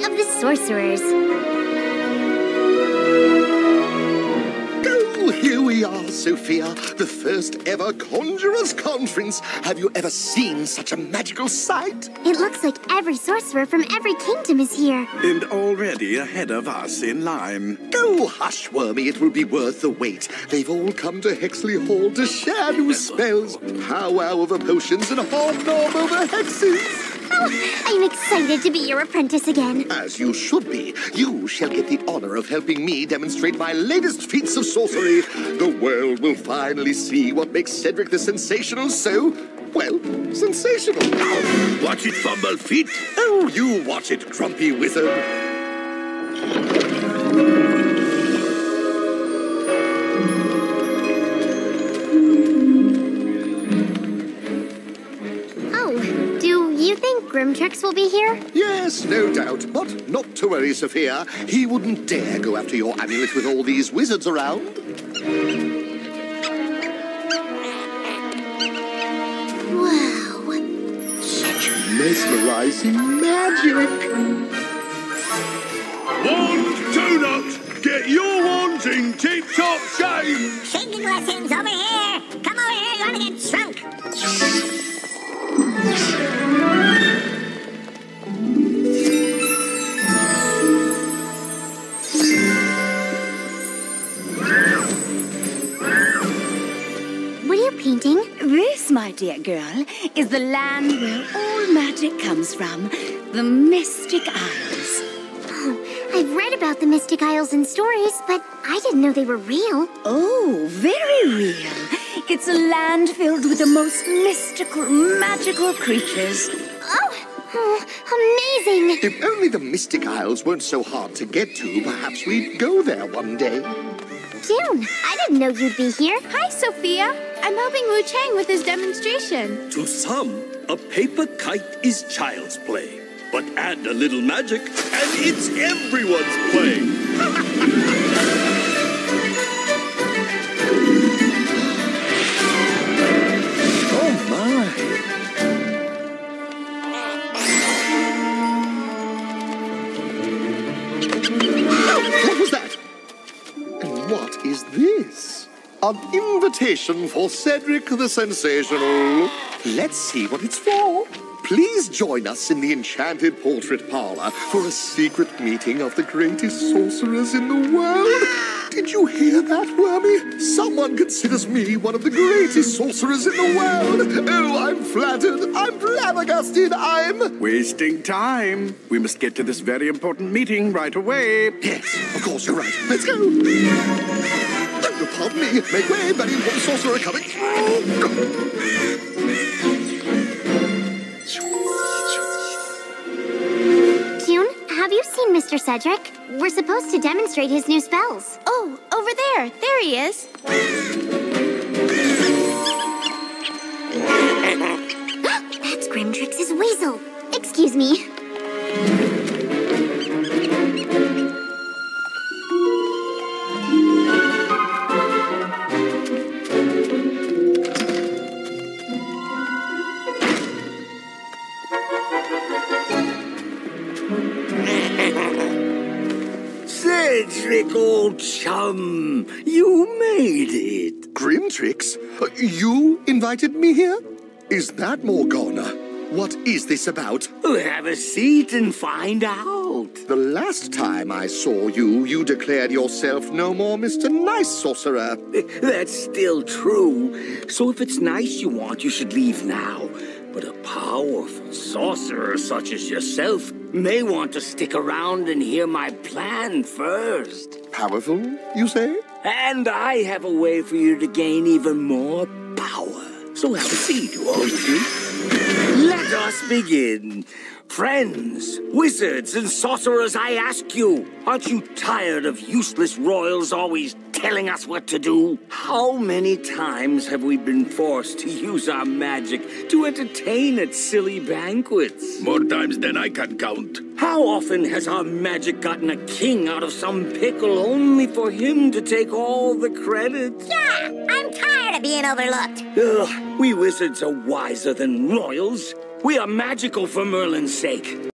Of the Sorcerers. Oh, here we are, Sofia. The first ever Conjurers Conference. Have you ever seen such a magical sight? It looks like every sorcerer from every kingdom is here. And already ahead of us in line. Oh, hush, Wormy. It will be worth the wait. They've all come to Hexley Hall to share new spells, powwow over potions, and hobnob over hexes. I'm excited to be your apprentice again. As you should be. You shall get the honor of helping me demonstrate my latest feats of sorcery. The world will finally see what makes Cedric the Sensational so, well, sensational. Watch it fumble feet. Oh, you watch it, grumpy wizard. You think Grimtrix will be here? Yes, no doubt. But not to worry, Sofia. He wouldn't dare go after your amulet with all these wizards around. Wow. Such mesmerizing magic. Wand donut. Get your wands in tip-top shape. Singing lessons over here. Come over here, my dear girl, is the land where all magic comes from the Mystic Isles. Oh, I've read about the Mystic Isles in stories, but I didn't know they were real. Oh, very real. It's a land filled with the most mystical, magical creatures. Oh, oh amazing! If only the Mystic Isles weren't so hard to get to, perhaps we'd go there one day. Jun, I didn't know you'd be here. Hi, Sofia. I'm helping Wu Chang with his demonstration. To some, a paper kite is child's play. But add a little magic, and it's everyone's play. An invitation for Cedric the Sensational. Let's see what it's for. Please join us in the Enchanted Portrait Parlor for a secret meeting of the greatest sorcerers in the world. Did you hear that, Wormy? Someone considers me one of the greatest sorcerers in the world. Oh, I'm flattered. I'm flabbergasted. I'm. Wasting time. We must get to this very important meeting right away. Yes, of course, you're right. Let's go. Pardon me. Make way, very important sorcerer coming through. Jun, have you seen Mr. Cedric? We're supposed to demonstrate his new spells. Oh, over there. There he is. That's Grimtrix's weasel. Excuse me. Cedric, old chum, you made it. Grimtrix, uh, you invited me here? Is that Morgana? What is this about? Have a seat and find out. The last time I saw you, you declared yourself no more Mr. Nice Sorcerer. That's still true. So if it's nice you want, you should leave now. But a powerful sorcerer such as yourself may want to stick around and hear my plan first. Powerful, you say? And I have a way for you to gain even more power. So have a seat, won't you? Let us begin. Friends, wizards, and sorcerers, I ask you, aren't you tired of useless royals always telling us what to do? How many times have we been forced to use our magic to entertain at silly banquets? More times than I can count. How often has our magic gotten a king out of some pickle only for him to take all the credit? Yeah, I'm tired of being overlooked. Ugh, we wizards are wiser than royals. We are magical for Merlin's sake.